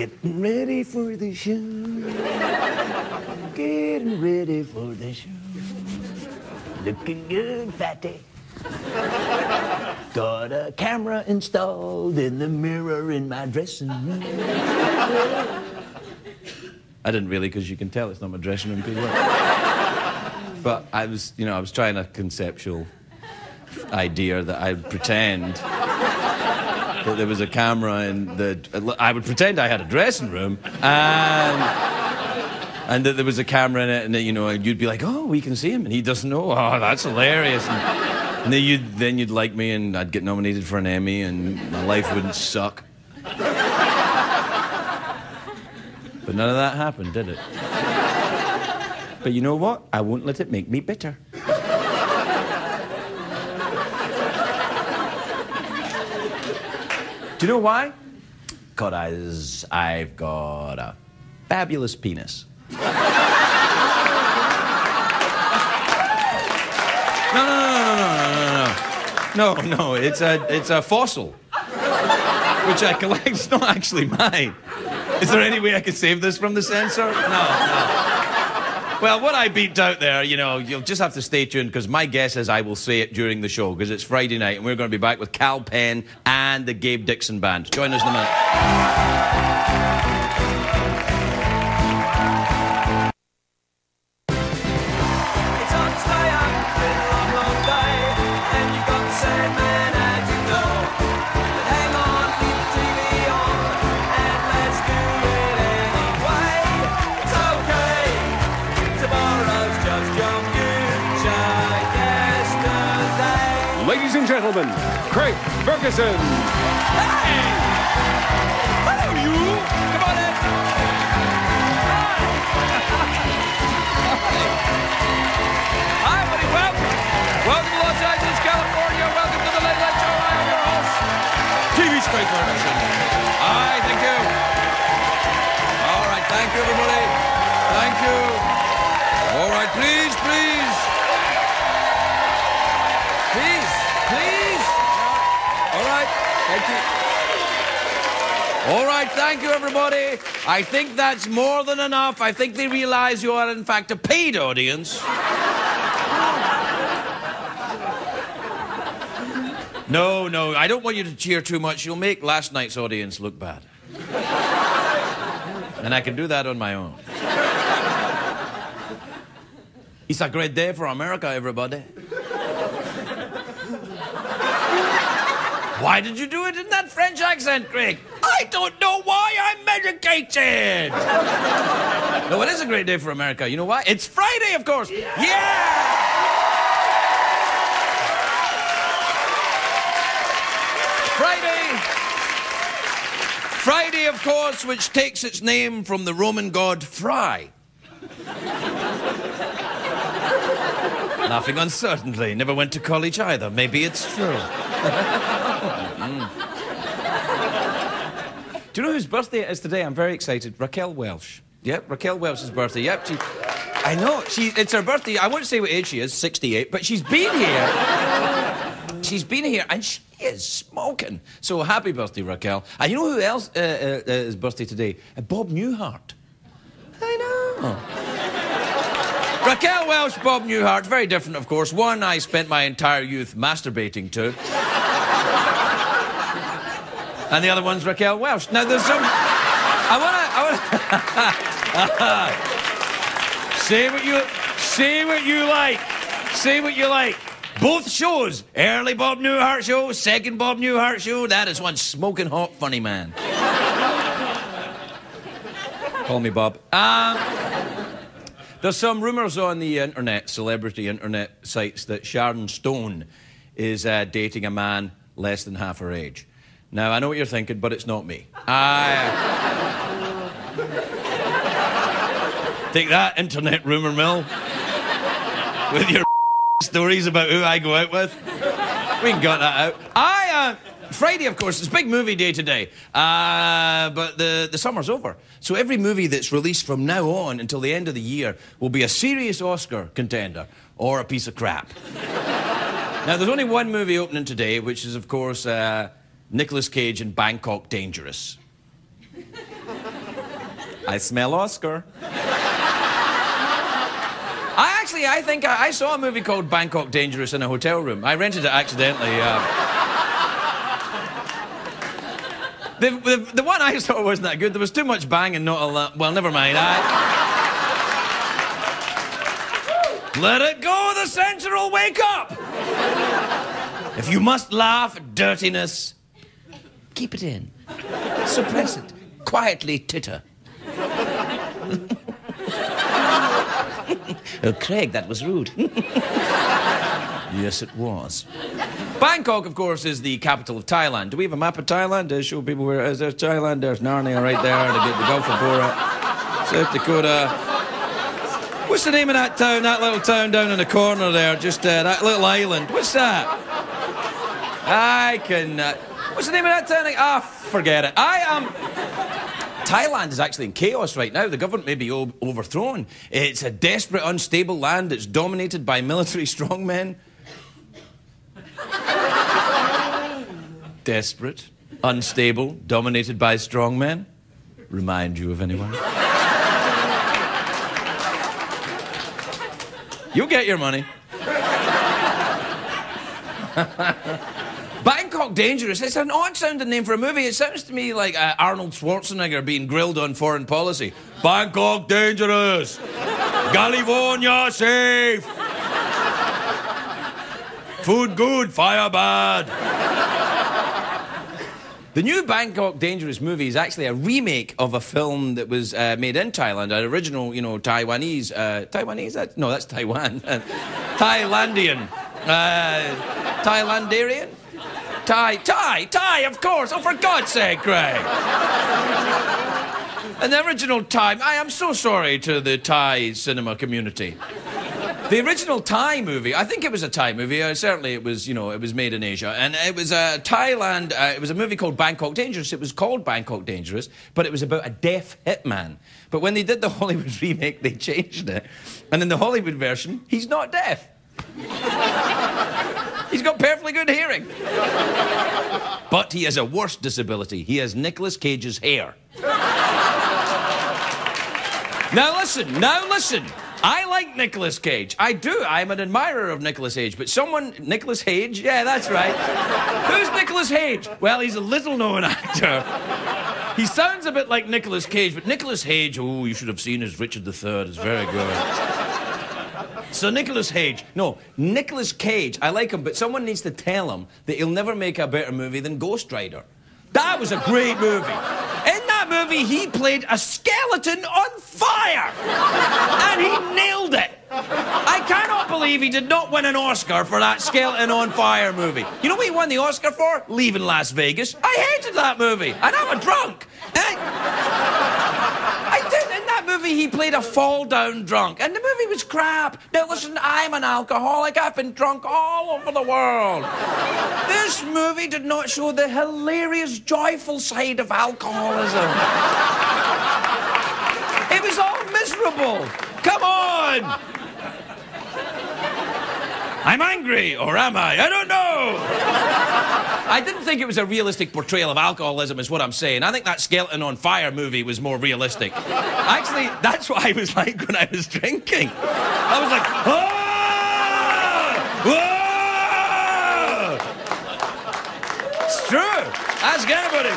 Getting ready for the show. Getting ready for the show. Looking good, fatty. Got a camera installed in the mirror in my dressing room. I didn't really, because you can tell it's not my dressing room. look. But I was, you know, I was trying a conceptual idea that I'd pretend that there was a camera in the. I would pretend I had a dressing room and. And that there was a camera in it, and that, you know, you'd be like, "Oh, we can see him," and he doesn't know. Oh, that's hilarious. And, and then you'd then you'd like me, and I'd get nominated for an Emmy, and my life wouldn't suck. But none of that happened, did it? But you know what? I won't let it make me bitter. Do you know why? Because I've got a fabulous penis. No, no, no, no, no, no, no, no, no. no. It's a, it's a fossil, which I collect. It's not actually mine. Is there any way I could save this from the censor? No, no. Well, what I beeped out there, you know, you'll just have to stay tuned because my guess is I will say it during the show because it's Friday night and we're going to be back with Kal Penn and the Gabe Dixon Band. Join us in a minute. Gentlemen, Craig Ferguson. Hey! Hello, you! Come on in! Hi, buddy, welcome! Welcome to Los Angeles, California. Welcome to the Late Late Show. I am your host, TV Craig Ferguson. Hi, thank you. All right, thank you, everybody. Thank you. All right, please. Right, thank you. All right, thank you, everybody. I think that's more than enough. I think they realize you are, in fact, a paid audience. No, no, I don't want you to cheer too much. You'll make last night's audience look bad. And I can do that on my own. It's a great day for America, everybody. Why did you do it in that French accent, Craig? I don't know why I'm educated. no, it is a great day for America. You know why? It's Friday, of course. Yeah! Friday. Friday, of course, which takes its name from the Roman god Fry. Laughing uncertainly. Never went to college either. Maybe it's true. Do you know whose birthday it is today? I'm very excited. Raquel Welch. Yep, Raquel Welch's birthday. Yep, she. I know. She. It's her birthday. I won't say what age she is. 68. But she's been here. she's been here, and she is smoking. So happy birthday, Raquel. And you know who else uh, uh, uh, is birthday today? Uh, Bob Newhart. I know. Raquel Welch, Bob Newhart. Very different, of course. One I spent my entire youth masturbating to. And the other one's Raquel Welch. Now, there's some. I want to. I want to. say what you. Say what you like. Say what you like. Both shows. Early Bob Newhart show, second Bob Newhart show. That is one smoking hot funny man. Call me Bob. Um, there's some rumours on the internet, celebrity internet sites, that Sharon Stone is uh, dating a man less than half her age. Now, I know what you're thinking, but it's not me. I. Take that, internet rumour mill. With your stories about who I go out with. We can cut that out. I, uh, Friday, of course, it's big movie day today. Uh, but the, the summer's over. So every movie that's released from now on until the end of the year will be a serious Oscar contender or a piece of crap. now, there's only one movie opening today, which is, of course, uh, Nicolas Cage in Bangkok Dangerous. I smell Oscar. I actually, I think I, I, saw a movie called Bangkok Dangerous in a hotel room. I rented it accidentally. Uh, the, the, the, one I saw wasn't that good. There was too much bang and not a lot. Well, never mind. I... Let it go, the censor will wake up! if you must laugh dirtiness, keep it in. Suppress it. Quietly titter. oh, Craig, that was rude. yes, it was. Bangkok, of course, is the capital of Thailand. Do we have a map of Thailand to show people where is there Thailand? There's Narnia right there, the, the Gulf of Bora, South Dakota. What's the name of that town, that little town down in the corner there? Just uh, that little island. What's that? I can. Uh, what's the name of that town? Ah, forget it. I am. Thailand is actually in chaos right now. The government may be overthrown. It's a desperate, unstable land that's dominated by military strongmen. desperate, unstable, dominated by strongmen. Remind you of anyone? You'll get your money. Dangerous. It's an odd sounding name for a movie. It sounds to me like uh, Arnold Schwarzenegger being grilled on foreign policy. Bangkok Dangerous. California safe. Food good, fire bad. The new Bangkok Dangerous movie is actually a remake of a film that was uh, made in Thailand, an original, you know, Taiwanese. Uh, Taiwanese? No, that's Taiwan. Thailandian. Uh, Thailandarian? Thai, Thai, Thai, of course. Oh, for God's sake, Greg. An original Thai. I am so sorry to the Thai cinema community. The original Thai movie, I think it was a Thai movie. Uh, certainly, it was. You know, it was made in Asia, and it was a Thailand. Uh, it was a movie called Bangkok Dangerous. It was called Bangkok Dangerous, but it was about a deaf hitman. But when they did the Hollywood remake, they changed it, and in the Hollywood version, he's not deaf. He's got perfectly good hearing. But he has a worse disability. He has Nicolas Cage's hair. now listen, now listen. I like Nicolas Cage. I do. I'm an admirer of Nicolas Cage. But someone, Nicolas Cage? Yeah, that's right. Who's Nicolas Cage? Well, he's a little known actor. He sounds a bit like Nicolas Cage, but Nicolas Cage, oh, you should have seen his Richard III, is very good. So Nicolas Cage, no, Nicolas Cage, I like him, but someone needs to tell him that he'll never make a better movie than Ghost Rider. That was a great movie. In that movie, he played a skeleton on fire. And he nailed it. I cannot believe he did not win an Oscar for that skeleton on fire movie. You know what he won the Oscar for? Leaving Las Vegas. I hated that movie. And I'm a drunk. I did movie, he played a fall down drunk, and the movie was crap. Now, listen, I'm an alcoholic. I've been drunk all over the world. this movie did not show the hilarious, joyful side of alcoholism. it was all miserable. Come on! I'm angry, or am I? I don't know. I didn't think it was a realistic portrayal of alcoholism, is what I'm saying. I think that Skeleton on Fire movie was more realistic. Actually, that's what I was like when I was drinking. I was like, ah! ah! It's true. Ask anybody.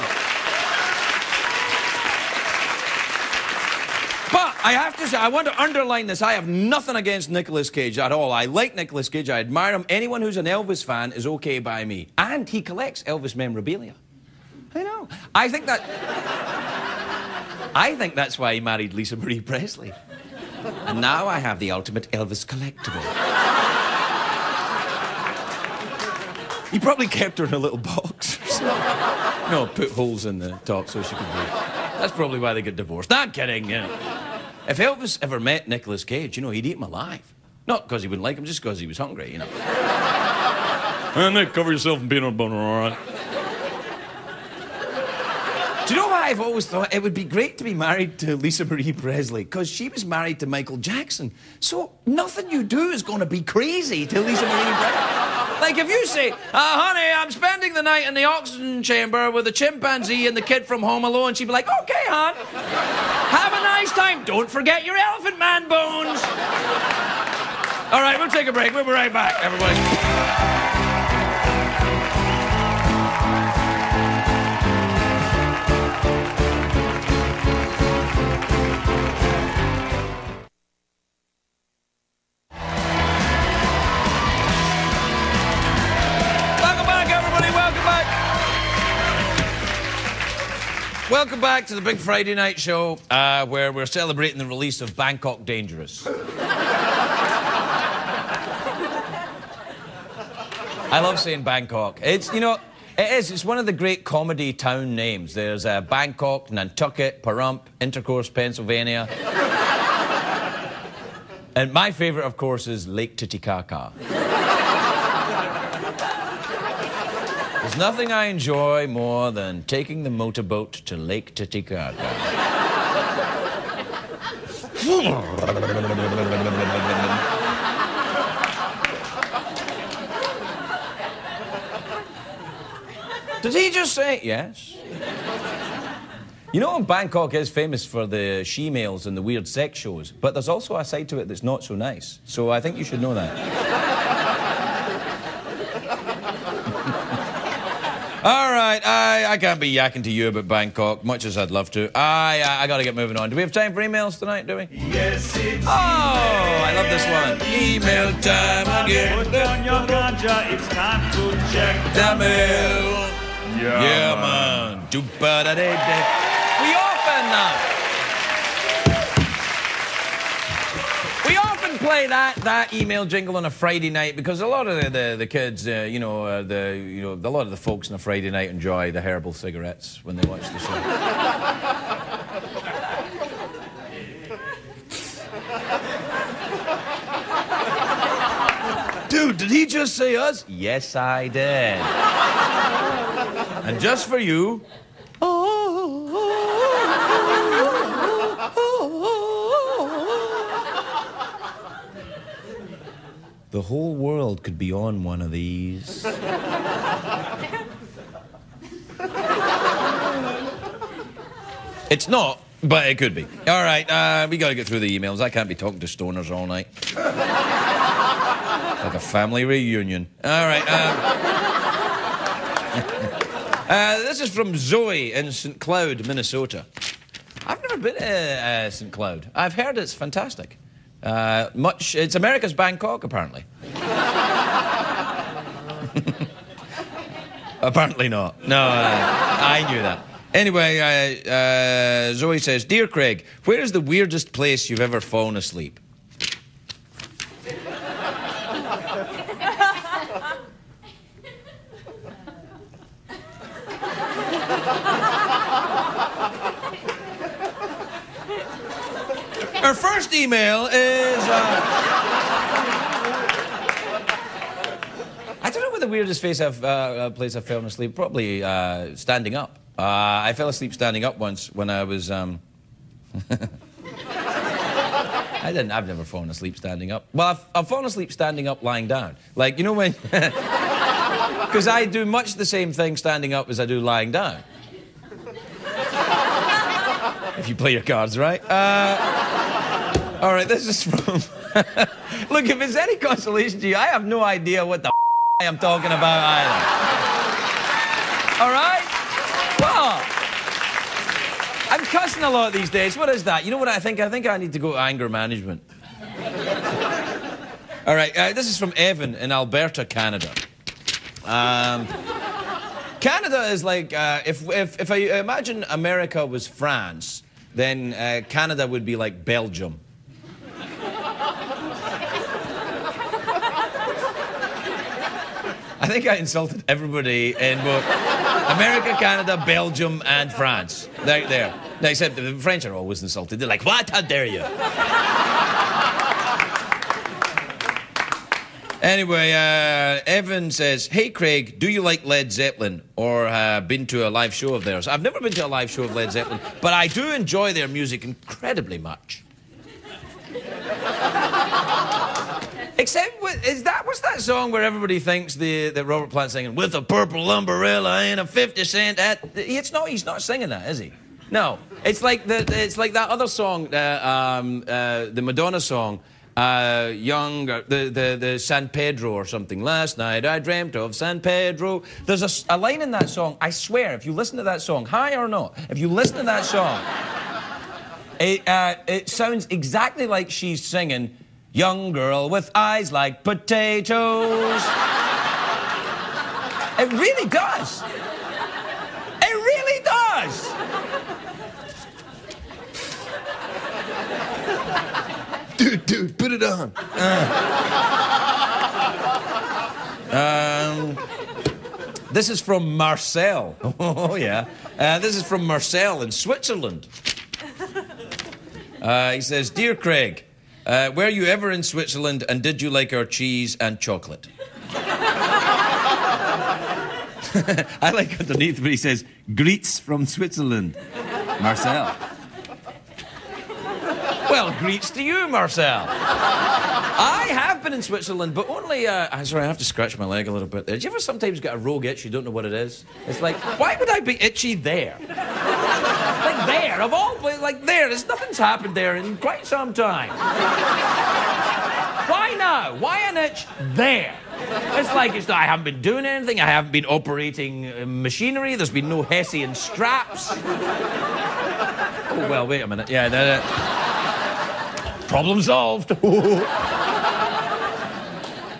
But I have to say, I want to underline this. I have nothing against Nicolas Cage at all. I like Nicolas Cage. I admire him. Anyone who's an Elvis fan is okay by me. And he collects Elvis memorabilia. I know. I think that. I think that's why he married Lisa Marie Presley. And now I have the ultimate Elvis collectible. He probably kept her in a little box. no, put holes in the top so she could breathe. That's probably why they get divorced. No, I'm kidding. Yeah. If Elvis ever met Nicolas Cage, you know, he'd eat him alive. Not because he wouldn't like him, just because he was hungry, you know. and Nick, cover yourself in peanut butter, all right? Do you know why I've always thought it would be great to be married to Lisa Marie Presley? Because she was married to Michael Jackson. So nothing you do is going to be crazy to Lisa Marie Presley. Like if you say, uh, honey, I'm spending the night in the oxygen chamber with a chimpanzee and the kid from Home Alone, she'd be like, okay, hon, time. Don't forget your Elephant Man bones. All right, we'll take a break. We'll be right back, everybody. Welcome back to the Big Friday Night Show, uh, where we're celebrating the release of Bangkok Dangerous. I love saying Bangkok. It's, you know, it is. It's one of the great comedy town names. There's uh, Bangkok, Nantucket, Pahrump, Intercourse, Pennsylvania. and my favorite, of course, is Lake Titicaca. There's nothing I enjoy more than taking the motorboat to Lake Titicaca. Did he just say yes? You know, Bangkok is famous for the she-males and the weird sex shows, but there's also a side to it that's not so nice. So I think you should know that. All right, I, I can't be yakking to you about Bangkok, much as I'd love to. I, I, I gotta get moving on. Do we have time for emails tonight, do we? Yes, it's Oh, I love this one. Email time again. Put down your ganja, it's time to check The mail. Yeah, man. Do ba da da da. Play that that email jingle on a Friday night because a lot of the the, the kids, uh, you know, uh, the you know, a lot of the folks on a Friday night enjoy the herbal cigarettes when they watch the show. Dude, did he just say us? Yes, I did. and just for you. The whole world could be on one of these. it's not, but it could be. All right, uh, we got to get through the emails. I can't be talking to stoners all night. like a family reunion. All right. Um, uh, this is from Zoe in St. Cloud, Minnesota. I've never been to uh, St. Cloud. I've heard it's fantastic. Uh, much. It's America's Bangkok, apparently. apparently not. No, uh, I knew that. Anyway, uh, Zoe says, "Dear Craig, where is the weirdest place you've ever fallen asleep?" Email is. Uh... I don't know what the weirdest face I've, uh, place I've fallen asleep. Probably uh, standing up. Uh, I fell asleep standing up once when I was. Um... I didn't. I've never fallen asleep standing up. Well, I've, I've fallen asleep standing up, lying down. Like you know when. Because I do much the same thing standing up as I do lying down. if you play your cards right. Uh, all right, this is from. Look, if it's any consolation to you, I have no idea what the I am talking about either. All right? Well, I'm cussing a lot these days. What is that? You know what I think? I think I need to go to anger management. All right, uh, this is from Evan in Alberta, Canada. Um, Canada is like uh, if, if if I imagine America was France, then uh, Canada would be like Belgium. I think I insulted everybody in both America, Canada, Belgium, and France. There, there. No, except the French are always insulted. They're like, "What? How dare you?" Anyway, uh, Evan says, Hey Craig, do you like Led Zeppelin or uh, been to a live show of theirs? I've never been to a live show of Led Zeppelin, but I do enjoy their music incredibly much. Except, with, is that what's that song where everybody thinks the that Robert Plant's singing with a purple umbrella and a fifty cent at? It's not. He's not singing that, is he? No, it's like the it's like that other song, uh, um, uh, the Madonna song, uh, young, the, the the San Pedro or something. Last night I dreamt of San Pedro. There's a line in that song. I swear, if you listen to that song, high or not, if you listen to that song, it uh, it sounds exactly like she's singing, "Young girl with eyes like potatoes." it really does. It really does. Dude, dude, put it on. Um, this is from Marcel. Oh, yeah. Uh, this is from Marcel in Switzerland. Uh, he says, Dear Craig, uh, were you ever in Switzerland and did you like our cheese and chocolate? I like underneath where he says, Greets from Switzerland. Marcel. Well, greets to you, Marcel. I have been in Switzerland, but only. Uh, I'm sorry, I have to scratch my leg a little bit there. Do you ever sometimes get a rogue itch? You don't know what it is. It's like, why would I be itchy there? like there, of all places, like there. There's nothing's happened there in quite some time. why now? Why an itch there? It's like it's, I haven't been doing anything. I haven't been operating uh, machinery. There's been no Hessian straps. oh well, wait a minute. Yeah, no, no. problem solved.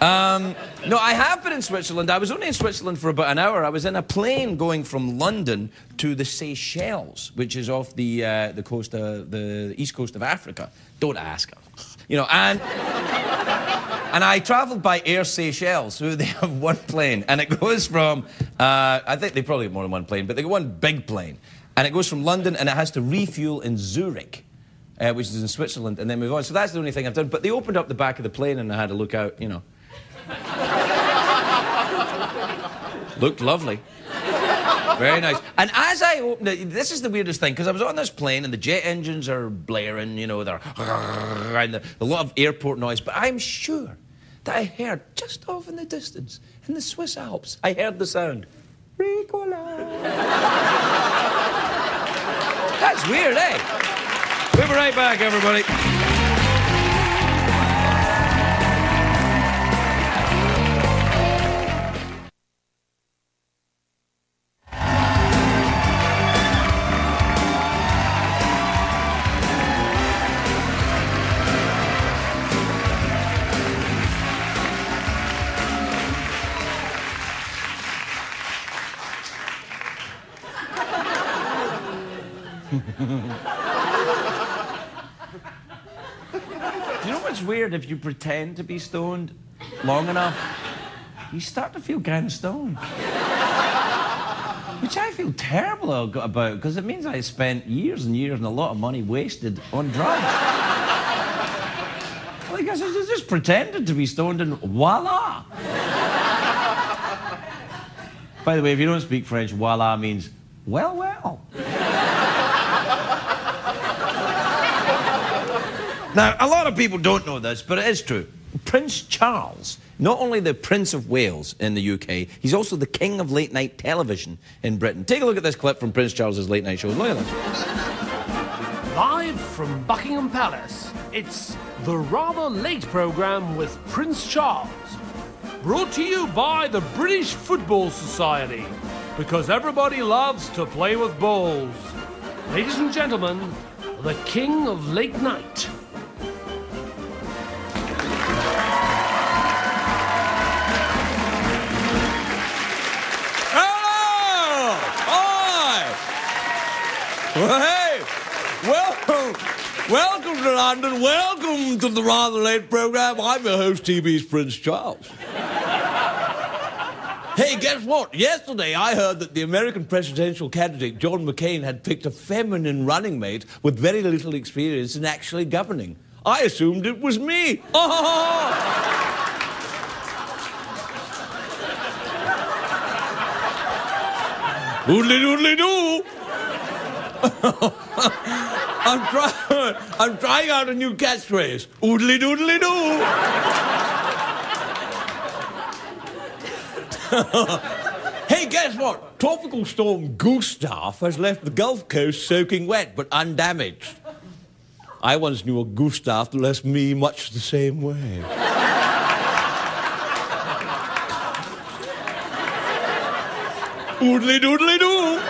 Um, no, I have been in Switzerland. I was only in Switzerland for about an hour. I was in a plane going from London to the Seychelles, which is off the uh, the coast of the east coast of Africa. Don't ask. You know, and and I travelled by Air Seychelles, so they have one plane, and it goes from uh, I think they probably have more than one plane, but they got one big plane, and it goes from London, and it has to refuel in Zurich. Uh, which is in Switzerland, and then move on. So that's the only thing I've done. But they opened up the back of the plane, and I had a look out. You know, Looked lovely. Very nice. And as I opened it, this is the weirdest thing, because I was on this plane and the jet engines are blaring, you know, they're and a lot of airport noise, but I'm sure that I heard just off in the distance, in the Swiss Alps, I heard the sound. Ricola. That's weird, eh? We'll be right back, everybody. If you pretend to be stoned long enough, you start to feel kind of stoned. Which I feel terrible about because it means I spent years and years and a lot of money wasted on drugs. like I said, I just pretended to be stoned and voila. By the way, if you don't speak French, voila means well, well. Now, a lot of people don't know this, but it is true. Prince Charles, not only the Prince of Wales in the UK, he's also the king of late night television in Britain. Take a look at this clip from Prince Charles's late night show. Look at this. Live from Buckingham Palace, it's the Rather Late programme with Prince Charles. Brought to you by the British Football Society, because everybody loves to play with balls. Ladies and gentlemen, the King of Late Night. Well, hey! Welcome! Welcome to London. Welcome to the Rather Late program. I'm your host, TV's Prince Charles. Hey, guess what? Yesterday I heard that the American presidential candidate John McCain had picked a feminine running mate with very little experience in actually governing. I assumed it was me. Oh! Oodly doodly doo. I'm trying. I'm trying out a new catchphrase. Oodly doodly doo. hey, guess what? tropical storm Gustav has left the Gulf Coast soaking wet but undamaged. I once knew a Gustav that left me much the same way. Oodly doodly doo.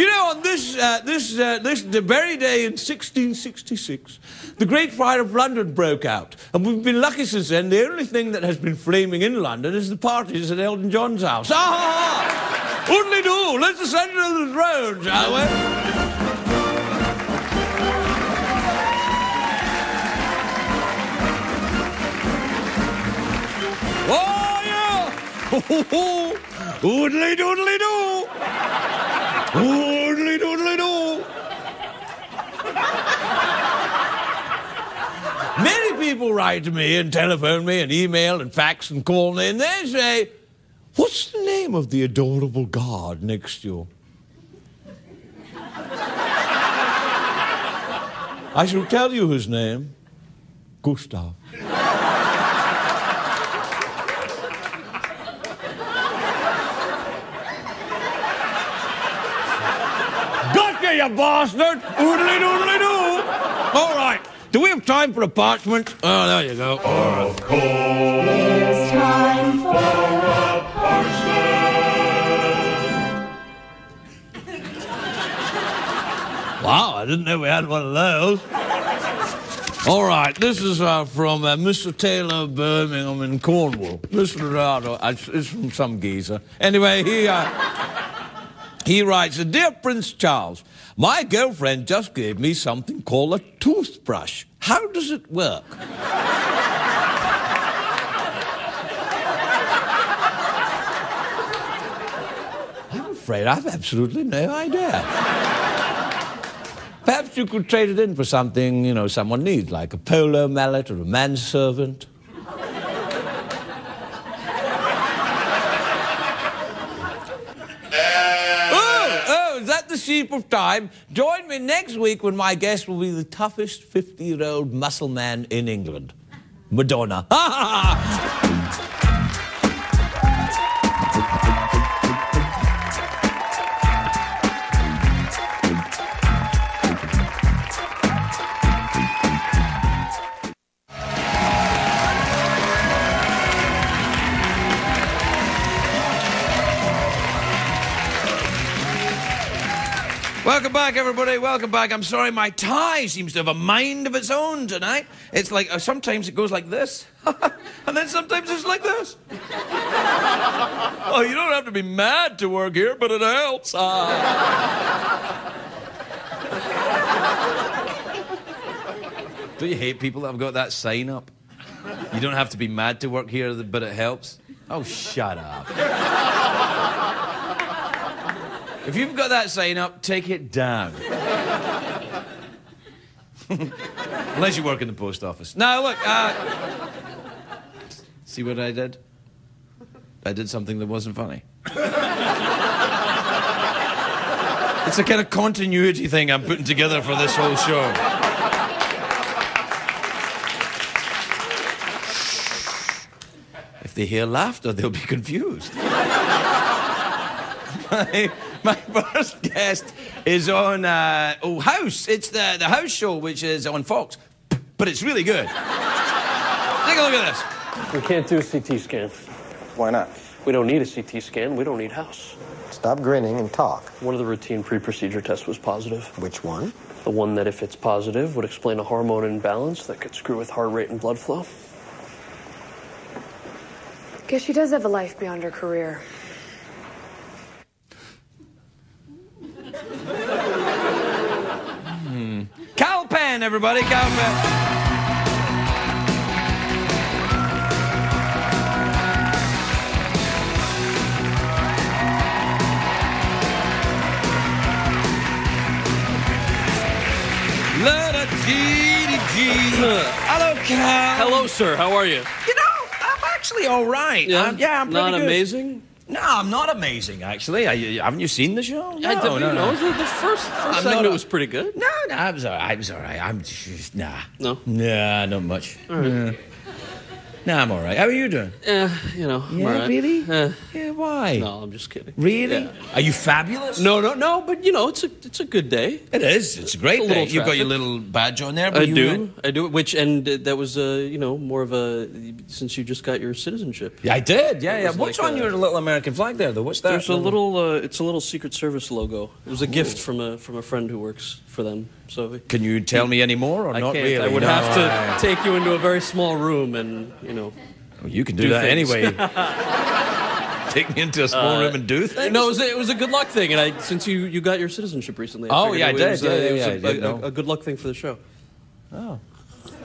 You know, on this, uh, this, uh, this, the very day in 1666, the Great Fire of London broke out. And we've been lucky since then. The only thing that has been flaming in London is the parties at Elton John's house. Ah! Oodly doo! Let's ascend to the throne, shall we? Oh, yeah! Oodly doodly doo! Many people write to me and telephone me and email and fax and call me and they say, What's the name of the adorable god next to you? I shall tell you his name Gustav. Gotcha, you bastard! Oodly doodly doo! All right. Do we have time for a parchment? Oh, there you go. All right. It's time for Wow, I didn't know we had one of those. All right, this is uh, from uh, Mr. Taylor Birmingham in Cornwall. This is uh, it's it's from some geezer. Anyway, he uh, he writes, "Dear Prince Charles, my girlfriend just gave me something called a toothbrush. How does it work?" I'm afraid I've absolutely no idea. Perhaps you could trade it in for something, you know, someone needs, like a polo mallet or a manservant. oh, oh, is that the sheep of time? Join me next week when my guest will be the toughest 50 year old muscle man in England Madonna. Welcome back, everybody. Welcome back. I'm sorry, my tie seems to have a mind of its own tonight. It's like uh, sometimes it goes like this, and then sometimes it's like this. oh, you don't have to be mad to work here, but it helps. Ah. do you hate people that have got that sign up? You don't have to be mad to work here, but it helps. Oh, shut up. If you've got that sign up, take it down. Unless you work in the post office. Now, look, uh, see what I did? I did something that wasn't funny. it's a kind of continuity thing I'm putting together for this whole show. If they hear laughter, they'll be confused. my, my first guest is on uh, oh House. It's the the House show, which is on Fox, but it's really good. Take a look at this. We can't do a CT scan. Why not? We don't need a CT scan. We don't need house. Stop grinning and talk. One of the routine pre-procedure tests was positive. Which one? The one that, if it's positive, would explain a hormone imbalance that could screw with heart rate and blood flow. Guess she does have a life beyond her career. Penn, everybody, Kal Penn. Hello, Kal. Hello, sir. How are you? You know, I'm actually all right. I'm- yeah, I'm pretty Not good. amazing. No, I'm not amazing, actually. I, haven't you seen the show? No, I did, no, you no. know, the, first, first segment a- was pretty good. No, no, I was all right. I was all right. I'm just, nah. No? Nah, not much. Yeah. Nah, I'm all right. How are you doing? Eh, you know. I'm Yeah, all right. really? Eh, Yeah, why? no, I'm just kidding. Really? Yeah. Are you fabulous? No, no, no. But you know, it's a it's a good day. It is. It's a great It's a little day. You've got your little badge on there. I you, do, I do. Which and uh, that was uh, you know more of a since you just got your citizenship. Yeah, I did. Yeah, yeah. What's like on a- your little American flag there, though? What's that? There's a little. Uh, it's a little Secret Service logo. It was a gift from a from a friend who works for them. So Can you tell me any more, or I not can't. really? I would No, have to I- take you into a very small room and you know. Well, you can do, do that things. anyway. Take me into a small Uh, room and do things. No, it was, a, it was a good luck thing, and I since you, you got your citizenship recently. I Oh, figured yeah, I it did. was, Yeah, uh, yeah, it was yeah, I a, did a- know. a good luck thing for the show. Oh.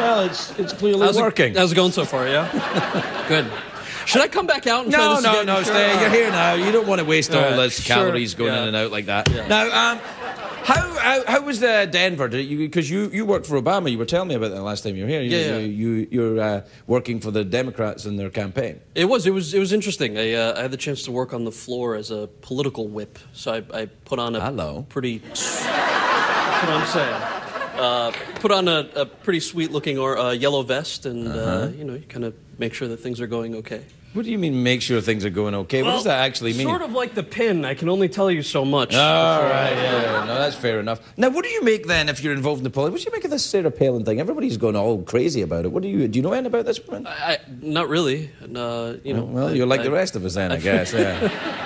well, it's it's clearly How's working. It, how's it going so far? Yeah, good. Should I come back out and try no, this no, again? no, Sure. stay. You're here now. You don't want to waste all this sure. calories going Yeah. in and out like that. Yeah. Now, um, how, how how was the Denver? Did you because you, you worked for Obama? You were telling me about that last time you were here. You, Yeah, yeah. You, you you're uh, working for the Democrats in their campaign. It was, it was, it was interesting. I, uh, I had the chance to work on the floor as a political whip, so I, I put on a Hello. pretty. That's what I'm saying. Uh, put on a, a pretty sweet-looking or uh, yellow vest, and Uh-huh. uh, you know, you kind of make sure that things are going okay. What do you mean? Make sure things are going okay. what does that actually mean? Sort of like the pin. I can only tell you so much. All right, yeah, no, that's fair enough. Now, what do you make then if you're involved in the politics? What do you make of this Sarah Palin thing? Everybody's going all crazy about it. What do you do? You know anything about this woman? I, not really. Uh, you know, well, I- you're like I- the rest of us then, I guess. Yeah.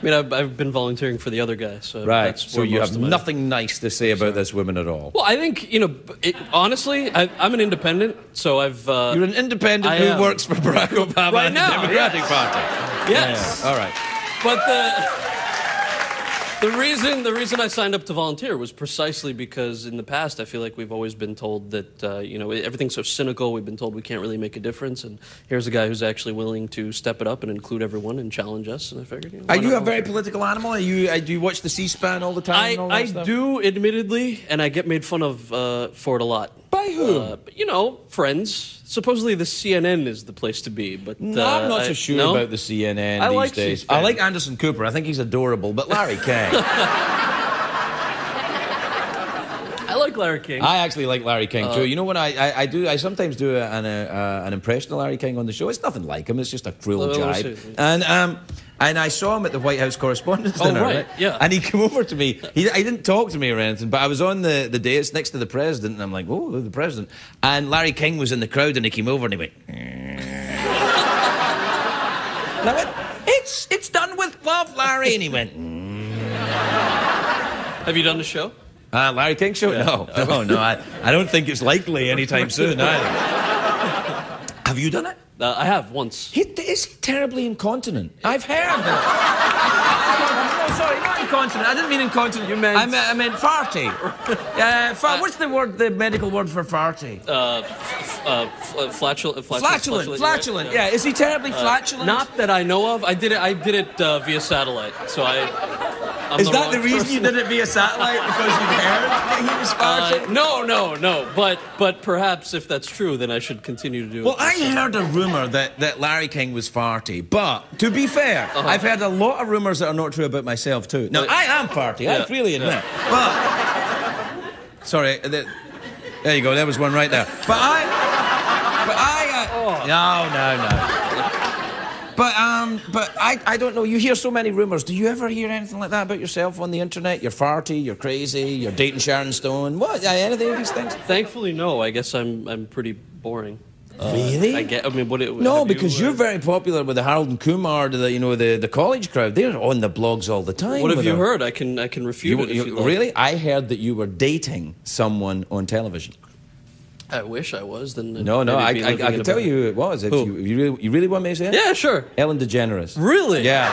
I mean, I've, I've been volunteering for the other guy, so right. That's So you have nothing nice to say about this woman at all. Well, I think you know. It, honestly, I, I'm an independent, so I've. Uh, You're an independent I who am. works for Barack Obama Right and now, the Democratic yes. Party. yes, Yeah. All right. but the the reason the reason I signed up to volunteer was precisely because in the past I feel like we've always been told that uh, you know everything's so cynical. We've been told we can't really make a difference, and here's a guy who's actually willing to step it up and include everyone and challenge us. And I figured, you know, Are you a very political animal? Are you? Uh, do you watch the C-SPAN all the time? I, and all that I stuff? do, admittedly, and I get made fun of uh, for it a lot. By whom? Uh, but, you know, friends. Supposedly the CNN is the place to be, but No, uh, I'm not I- so sure no? about the CNN I these like days. C-SPAN. I like Anderson Cooper. I think he's adorable. But Larry King. I like Larry King. I actually like Larry King too. You know what I, I, I do? I sometimes do an, uh, uh, an impression of Larry King on the show. It's nothing like him. It's just a cruel jibe. And um, and I saw him at the White House Correspondents' Oh, Dinner. right, yeah. And he came over to me. He, he didn't talk to me or anything, but I was on the the dais next to the president, and I'm like, oh, the president. And Larry King was in the crowd, and he came over and he went. and I went, it's it's done with love, Larry. And he went. Have you done the show? Uh, Larry King show? No, no, no. I, I don't think it's likely anytime soon either. Have you done it? Uh, I have once. He, is he terribly incontinent? I've heard. no, incontinent. I didn't mean incontinent. You meant- I meant, I meant farty. Uh, fa- what's the word? The medical word for farty? Uh, f- uh, fl- flatulent, flatulent. Flatulent. Yeah. Is he terribly flatulent? Not that I know of. I did it. I did it uh, via satellite. So I. I'm Is that the reason you person. did it via satellite? Because you heard that he was Uh, no, no, no. But but perhaps if that's true, then I should continue to do Well, it. Well, I heard a rumour that, that Larry King was farty, but to be fair, I've heard a lot of rumours that are not true about myself too. Now, But- I am farty, I Yeah, freely admit. But sorry, th- there you go. There was one right there. But I, but I, uh, no, no, no. But um, but I, I don't know. You hear so many rumours. Do you ever hear anything like that about yourself on the internet? You're farty. You're crazy. You're dating Sharon Stone. What? Uh, anything of these things? Thankfully, no. I guess I'm I'm pretty boring. Really? I get. I mean, what? It, No, have you, because uh, you're very popular with the Harold and Kumar, the you know the, the college crowd. They're on the blogs all the time. What have you them. heard? I can I can refute You, it. If you- you'd like. really? I heard that you were dating someone on television. I wish I was. Then No, no, I, I, I can tell you who it was. If Who? you, you, really, you really want me to say it? Yeah, sure. Ellen DeGeneres. Really? Yeah.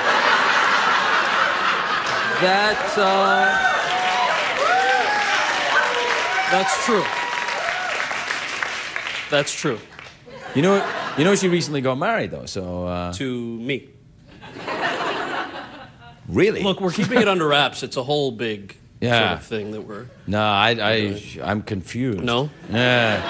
That. Uh, that's true. That's true. You know, you know, she recently got married though. So uh, To me. really, Look, we're keeping it under wraps. It's a whole big Yeah. sort of thing that we're. no, I, I, I'm confused. No? Yeah.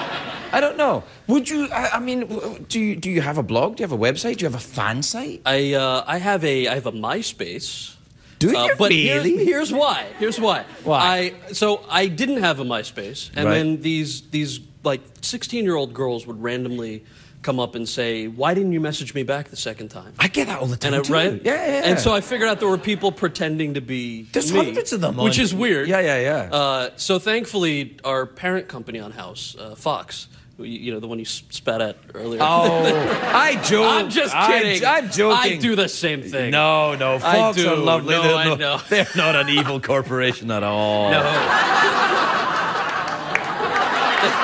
I don't know. Would you? I, I mean, do you do you have a blog? Do you have a website? Do you have a fan site? I uh, I have a I have a MySpace. Do Uh, you but really? here's, here's why. Here's why. Why? I so I didn't have a MySpace, and Right. then these these like 16 year old girls would randomly come up and say, "Why didn't you message me back the second time?" I get that all the time. And I, too. right? Yeah, yeah, yeah. And so I figured out there were people pretending to be There's me, hundreds of them on- which is weird. Yeah, yeah, yeah. Uh, so thankfully, our parent company on House, uh, Fox, you you know the one you spat at earlier. Oh, I joke. I'm just kidding. I'm joking. I do the same thing. No, no, Fox do. are lovely. No, they're, I know. they're not an evil corporation at all. No.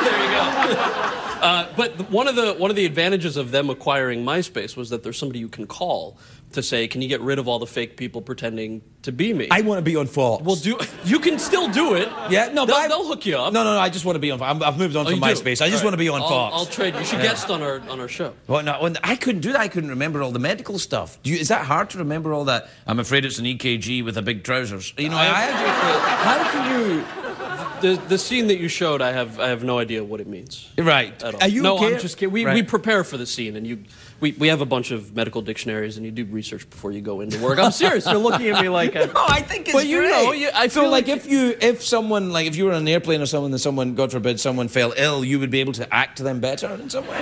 there you go. Uh, but one of the one of the advantages of them acquiring MySpace was that there's somebody you can call to say, "Can you get rid of all the fake people pretending to be me?" I want to be on Fox. Well, do you can still do it? Yeah, no, they'll, but I- they'll hook you up. No, no, no. I just want to be on. I'm, I've moved on Oh, from? MySpace. I just All want to be on I'll, Fox. I'll trade. You should guest on our on our show. Well, no, when- I couldn't do that. I couldn't remember all the medical stuff. Do you, is that hard to remember all that? I'm afraid it's an EKG with a big trousers. You know, I, I How can you? The, the scene that you showed, I have I have no idea what it means. right. At all. Are you no, okay? I'm just kidding. We, Right. we prepare for the scene, and you, we, we have a bunch of medical dictionaries, and you do research before you go into work. I'm serious. You're looking at me like, I, No, I think it's But you great. know, you- I so feel like, like- if you if someone like if you were on an airplane or someone and someone God forbid someone fell ill, you would be able to act to them better in some way.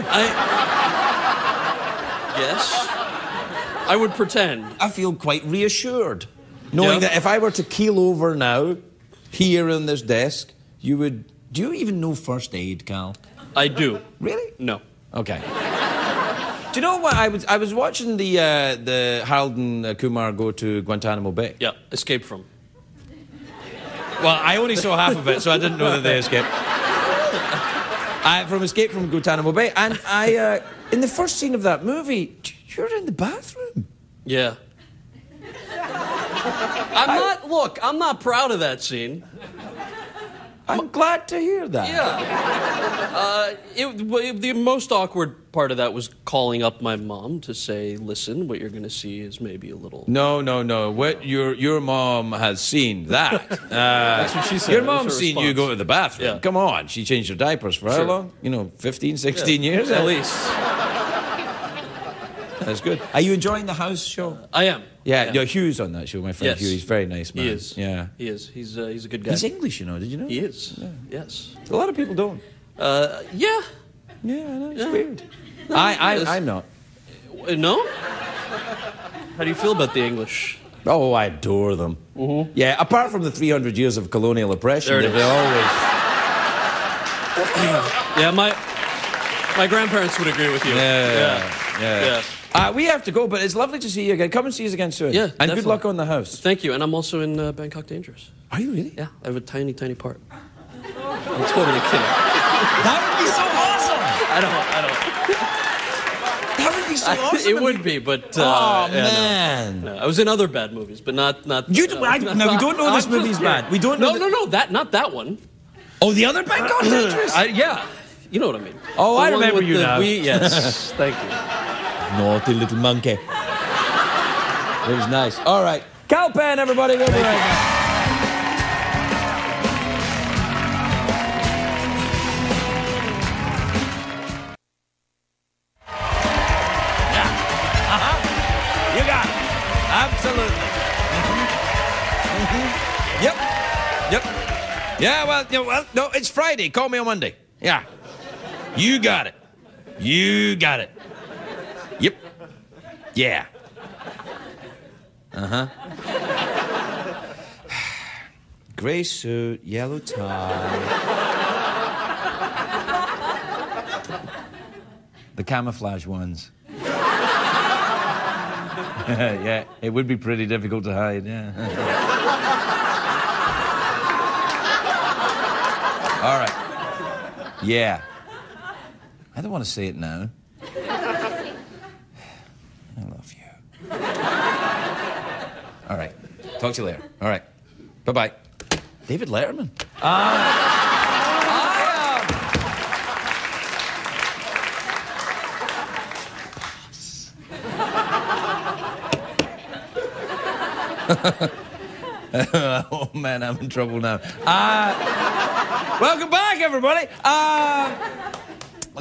yes, I would pretend. I feel quite reassured knowing Yeah. that if I were to keel over now here on this desk, you would. Do you even know first aid, Kal? I do. Really? No. Okay. Do you know what I was? I was watching the uh, the Harold and uh, Kumar go to Guantanamo Bay. Yeah, escape from. Well, I only saw half of it, so I didn't know that they escaped. I, from Escape from Guantanamo Bay, and I, uh, in the first scene of that movie, you're in the bathroom. Yeah. I'm not. Look, I'm not proud of that scene. I'm glad to hear that. Yeah. Uh, it, the most awkward part of that was calling up my mom to say, "Listen, what you're going to see is maybe a little." No, no, no. What your your mom has seen that. Uh, That's what she said. Your mom's seen you go to the bathroom. Yeah. Come on, she changed her diapers for how long? You know, 15, 16 years At least. That's good. Are you enjoying the house show? I am. Yeah, you're Hugh's on that show, my friend Yes. Hugh. He's a very nice man. He is. Yeah. He is. He's uh, he's a good guy. He's English, you know. Did you know? He is. Yes. A lot of people don't. Uh, yeah. Yeah, I know. It's Yeah. weird. No, I. I, I'm not. Uh, No. How do you feel about the English? Oh, I adore them. Yeah, apart from the 300 years of colonial oppression, Mm-hmm. They've always. Yeah, my my grandparents would agree with you. Yeah, yeah. Yeah. Uh, we have to go, but it's lovely to see you again. Come and see us again soon. Yeah, And definitely. good luck on the house. Thank you. And I'm also in uh, Bangkok Dangerous. Are you really? Yeah, I have a tiny, tiny part. I'm totally kidding. That would be so awesome. I don't. I don't. That would be so awesome. it would you- be, but uh, Oh, yeah, man. No, I was in other bad movies, but not not. You do- I- no, we don't know this movie's just- bad. We don't know No, that- no, no. That not that one. Oh, the other Bangkok Dangerous? I, yeah, you know what I mean. Oh, The I remember you the now. We, yes, thank you. Naughty little monkey. It was nice. All right. Kal Penn, everybody. We'll be right back. You got. Absolutely. Mhm. Yep. Yep. Yeah, well, you know, well, no, it's Friday. Call me on Monday. Yeah. You got it. You got it. Yeah. Uh huh. Gray suit, yellow tie. the camouflage ones. yeah, it would be pretty difficult to hide, yeah. All right. Yeah. I don't want to say it now. I love you. All right. Talk to you later. All right. Bye bye. David Letterman. oh man, I'm in trouble now. Uh, welcome back, everybody. Uh,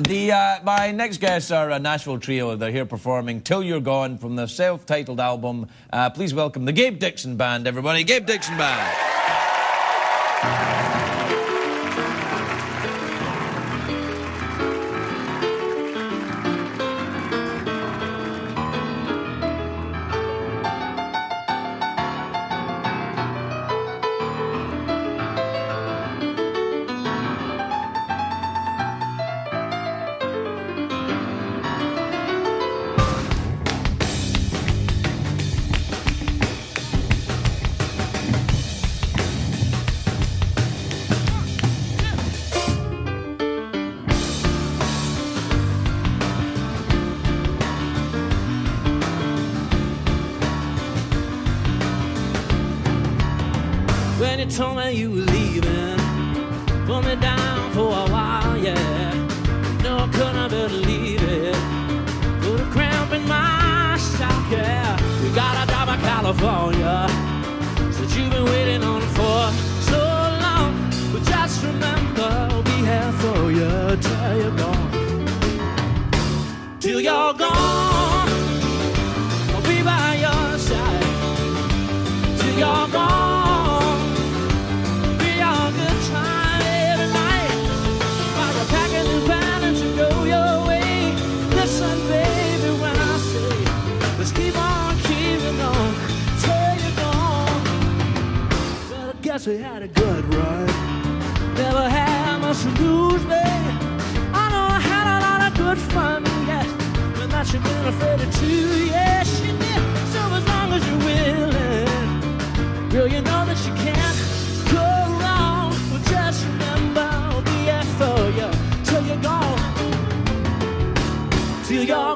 the uh, my next guests are a Nashville trio. They're here performing "Till You're Gone" from their self-titled album. Uh, please welcome the Gabe Dixon Band, everybody. Gabe Dixon Band. Guess we had a good run. Never had much to lose, babe. I know I had a lot of good fun, yes. But that you've been afraid of too, yes, you did. So as long as you're willing, girl, you know that you can't go wrong. Well, just remember, I'll be here for you till you're gone. Till you're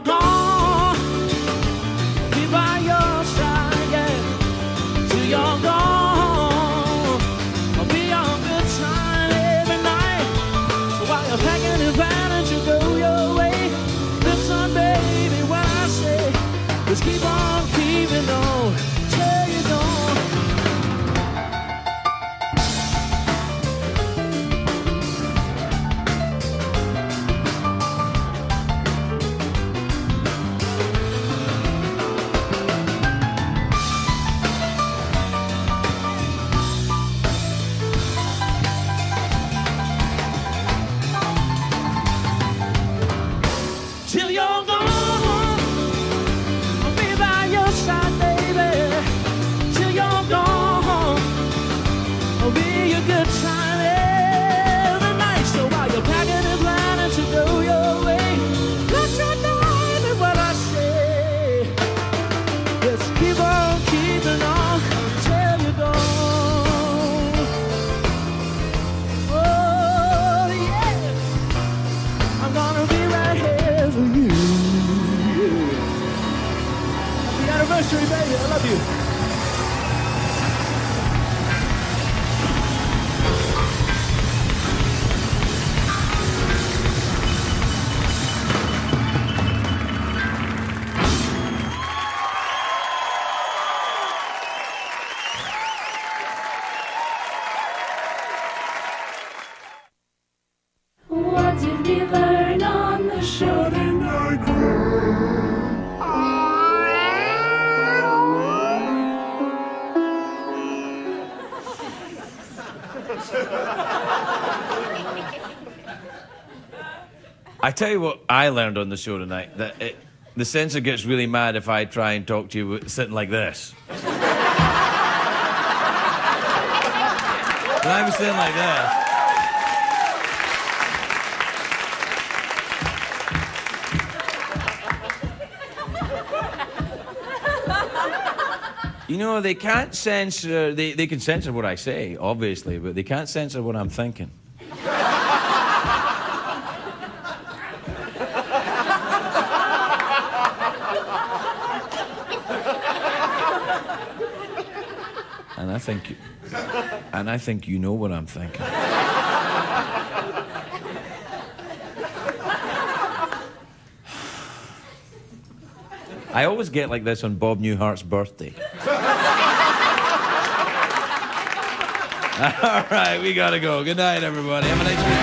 I tell you what I learned on the show tonight that it, the censor gets really mad if I try and talk to you sitting like this. when I was sitting like this. You know, they can't censor, uh, they, they can censor what I say, obviously, but they can't censor what I'm thinking. And I think, and I think you know what I'm thinking. I always get like this on Bob Newhart's birthday. All right, we gotta go. Good night, everybody. Have a nice weekend.